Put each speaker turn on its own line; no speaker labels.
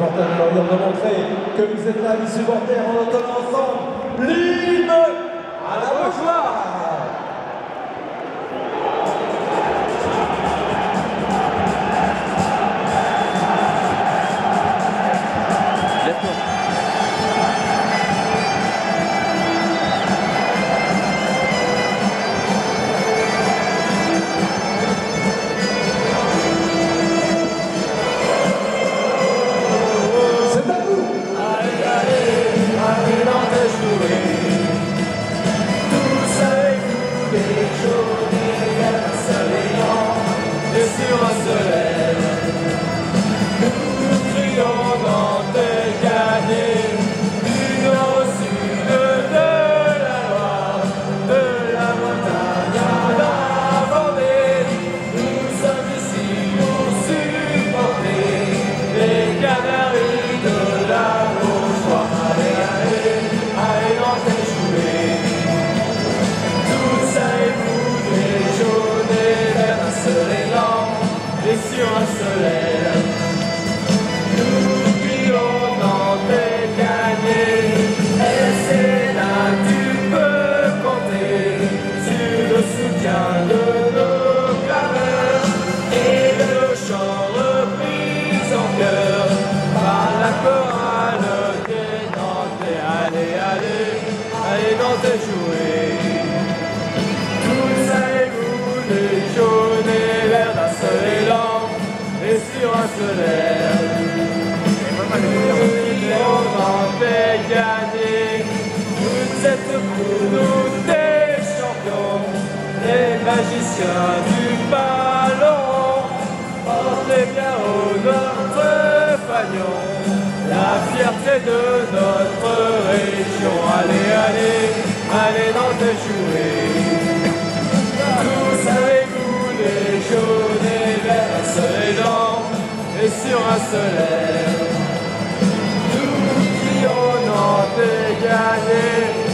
supporters de Lorient de montrer que vous êtes là, les supporters, en entendant ensemble. L'hymne à la Beaujoire
sur un soleil. Sur un soleil. Nous crions dans tes gagner, vous êtes pour nous des champions, des magiciens du ballon. Portez bien haut notre fanion, la fierté de notre région. Allez, allez, allez dans tes jouets. Sur un soleil. Nous crions dans tes gagner,